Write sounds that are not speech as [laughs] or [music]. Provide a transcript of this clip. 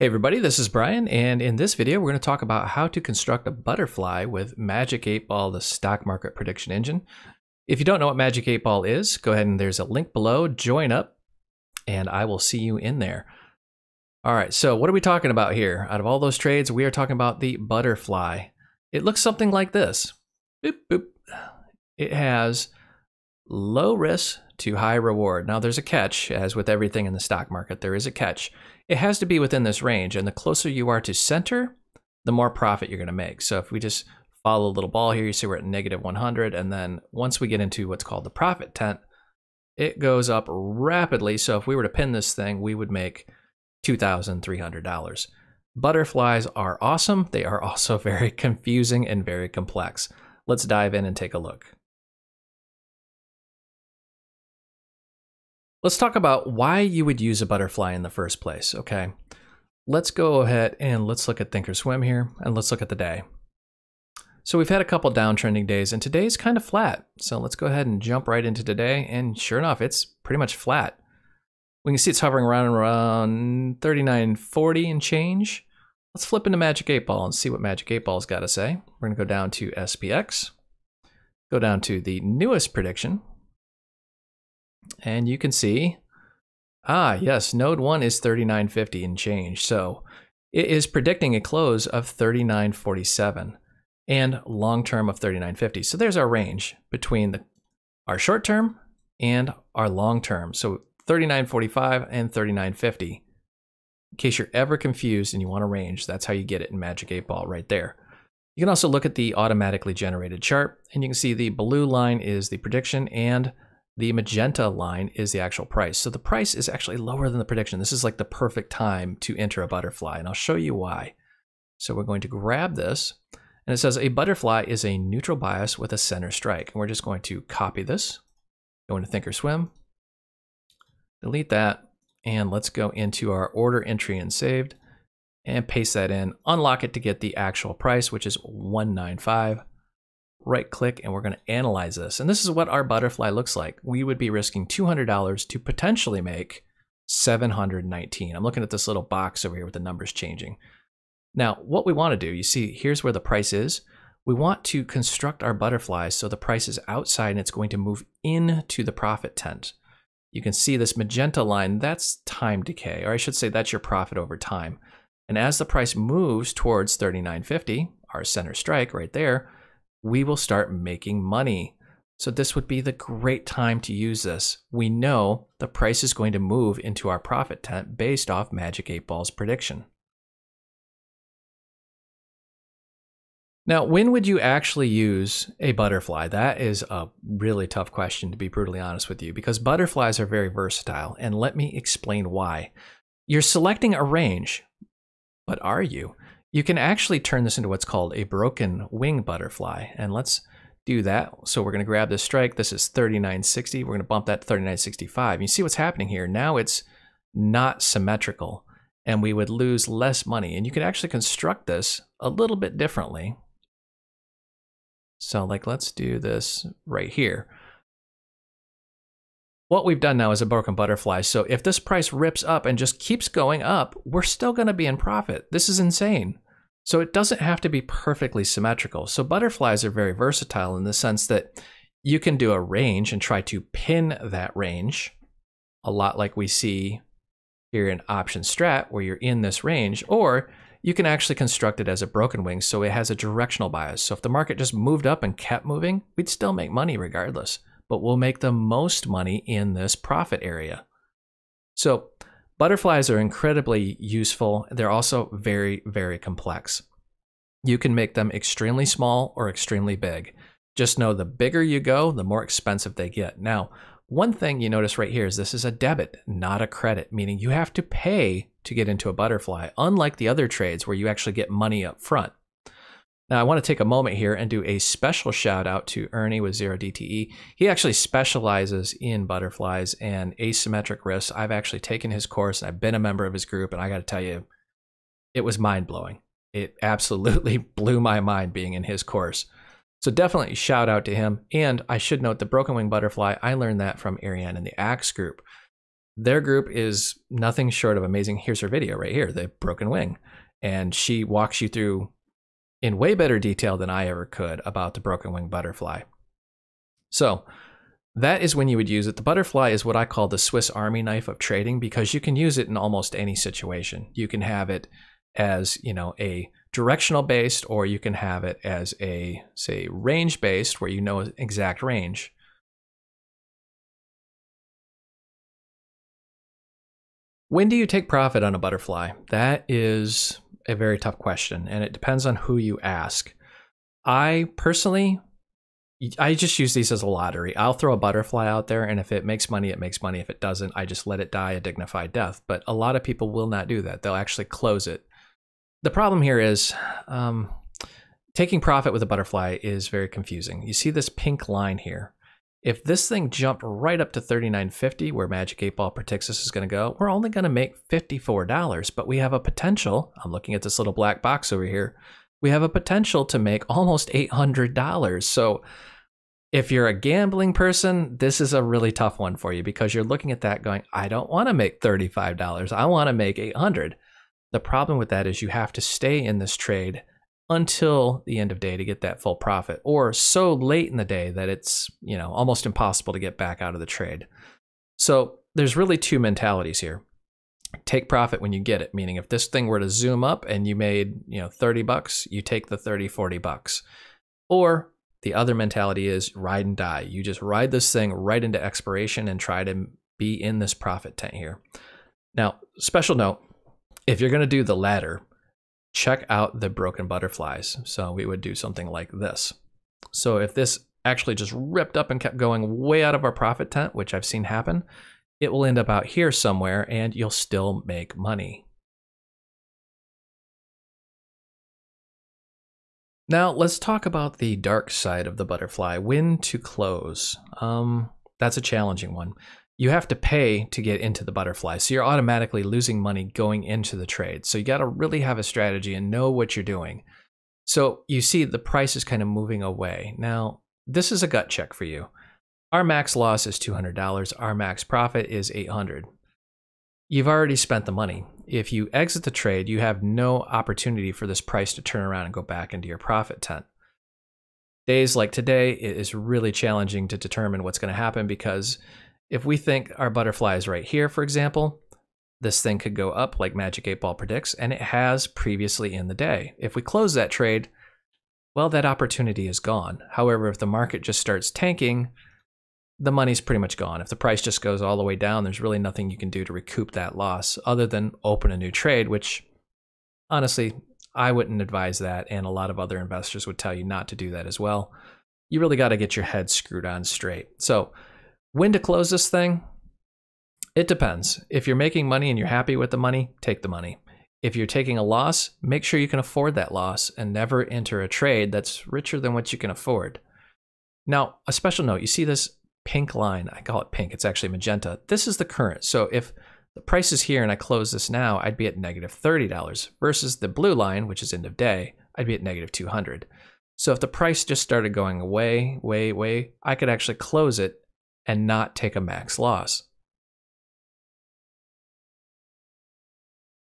Hey everybody, this is Brian, and in this video we're going to talk about how to construct a butterfly with Magic 8 Ball, the stock market prediction engine. If you don't know what Magic 8 Ball is, go ahead and there's a link below, join up, and I will see you in there. All right, so what are we talking about here? Out of all those trades, we are talking about the butterfly. It looks something like this. Boop, boop. It has low risk to high reward. Now there's a catch, as with everything in the stock market, there is a catch it has to be within this range. And the closer you are to center, the more profit you're going to make. So if we just follow a little ball here, you see we're at negative 100. And then once we get into what's called the profit tent, it goes up rapidly. So if we were to pin this thing, we would make $2,300. Butterflies are awesome. They are also [laughs] very confusing and very complex. Let's dive in and take a look. Let's talk about why you would use a butterfly in the first place, okay? Let's go ahead and let's look at Thinkorswim here, and let's look at the day. So we've had a couple downtrending days, and today's kind of flat. So let's go ahead and jump right into today, and sure enough, it's pretty much flat. We can see it's hovering around around 39.40 and change. Let's flip into Magic 8 Ball and see what Magic 8 Ball's got to say. We're going to go down to SPX, go down to the newest prediction, and you can see, ah, yes, node 1 is 3950 and change. So it is predicting a close of 3947 and long term of 3950. So there's our range between the, our short term and our long term. So 3945 and 3950. In case you're ever confused and you want a range, that's how you get it in Magic 8 Ball right there. You can also look at the automatically generated chart and you can see the blue line is the prediction and the magenta line is the actual price. So the price is actually lower than the prediction. This is like the perfect time to enter a butterfly, and I'll show you why. So we're going to grab this, and it says a butterfly is a neutral bias with a center strike. And we're just going to copy this, go into Thinkorswim, delete that, and let's go into our order entry and saved, and paste that in, unlock it to get the actual price, which is 195 right click and we're going to analyze this. And this is what our butterfly looks like. We would be risking $200 to potentially make 719. I'm looking at this little box over here with the numbers changing. Now, what we want to do, you see, here's where the price is. We want to construct our butterflies so the price is outside and it's going to move into the profit tent. You can see this magenta line, that's time decay, or I should say that's your profit over time. And as the price moves towards 39.50, our center strike right there, we will start making money. So this would be the great time to use this. We know the price is going to move into our profit tent based off Magic 8 Ball's prediction. Now, when would you actually use a butterfly? That is a really tough question, to be brutally honest with you, because butterflies are very versatile, and let me explain why. You're selecting a range, but are you? You can actually turn this into what's called a broken wing butterfly. And let's do that. So we're going to grab this strike. This is 3960. We're going to bump that to 3965. You see what's happening here. Now it's not symmetrical and we would lose less money. And you could actually construct this a little bit differently. So like, let's do this right here. What we've done now is a broken butterfly. So if this price rips up and just keeps going up, we're still going to be in profit. This is insane. So it doesn't have to be perfectly symmetrical. So butterflies are very versatile in the sense that you can do a range and try to pin that range, a lot like we see here in OptionStrat where you're in this range, or you can actually construct it as a broken wing so it has a directional bias. So if the market just moved up and kept moving, we'd still make money regardless but will make the most money in this profit area. So butterflies are incredibly useful. They're also very, very complex. You can make them extremely small or extremely big. Just know the bigger you go, the more expensive they get. Now, one thing you notice right here is this is a debit, not a credit, meaning you have to pay to get into a butterfly, unlike the other trades where you actually get money up front. Now, I want to take a moment here and do a special shout out to Ernie with Zero DTE. He actually specializes in butterflies and asymmetric risks. I've actually taken his course and I've been a member of his group, and I got to tell you, it was mind blowing. It absolutely [laughs] blew my mind being in his course. So definitely shout out to him. And I should note the broken wing butterfly, I learned that from Ariane in the Axe group. Their group is nothing short of amazing. Here's her video right here, the broken wing. And she walks you through in way better detail than I ever could about the broken wing butterfly. So that is when you would use it. The butterfly is what I call the Swiss Army knife of trading because you can use it in almost any situation. You can have it as, you know, a directional based or you can have it as a say range based where you know exact range. When do you take profit on a butterfly? That is a very tough question, and it depends on who you ask. I personally, I just use these as a lottery. I'll throw a butterfly out there, and if it makes money, it makes money. If it doesn't, I just let it die a dignified death. But a lot of people will not do that. They'll actually close it. The problem here is um, taking profit with a butterfly is very confusing. You see this pink line here. If this thing jumped right up to 39.50 where Magic 8 Ball this is going to go, we're only going to make $54, but we have a potential, I'm looking at this little black box over here, we have a potential to make almost $800. So if you're a gambling person, this is a really tough one for you because you're looking at that going, I don't want to make $35. I want to make $800. The problem with that is you have to stay in this trade until the end of day to get that full profit or so late in the day that it's, you know, almost impossible to get back out of the trade. So there's really two mentalities here. Take profit when you get it, meaning if this thing were to zoom up and you made, you know, 30 bucks, you take the 30, 40 bucks. Or the other mentality is ride and die. You just ride this thing right into expiration and try to be in this profit tent here. Now, special note, if you're going to do the latter, check out the broken butterflies. So we would do something like this. So if this actually just ripped up and kept going way out of our profit tent, which I've seen happen, it will end up out here somewhere and you'll still make money. Now let's talk about the dark side of the butterfly, when to close. Um, that's a challenging one you have to pay to get into the butterfly. So you're automatically losing money going into the trade. So you got to really have a strategy and know what you're doing. So you see the price is kind of moving away. Now, this is a gut check for you. Our max loss is $200. Our max profit is 800. You've already spent the money. If you exit the trade, you have no opportunity for this price to turn around and go back into your profit tent. Days like today, it is really challenging to determine what's going to happen because if we think our butterfly is right here, for example, this thing could go up like Magic 8 Ball predicts, and it has previously in the day. If we close that trade, well, that opportunity is gone. However, if the market just starts tanking, the money's pretty much gone. If the price just goes all the way down, there's really nothing you can do to recoup that loss other than open a new trade, which honestly, I wouldn't advise that. And a lot of other investors would tell you not to do that as well. You really got to get your head screwed on straight. So, when to close this thing? It depends. If you're making money and you're happy with the money, take the money. If you're taking a loss, make sure you can afford that loss and never enter a trade that's richer than what you can afford. Now, a special note you see this pink line. I call it pink, it's actually magenta. This is the current. So if the price is here and I close this now, I'd be at negative $30 versus the blue line, which is end of day, I'd be at negative 200. So if the price just started going away, way, way, I could actually close it and not take a max loss.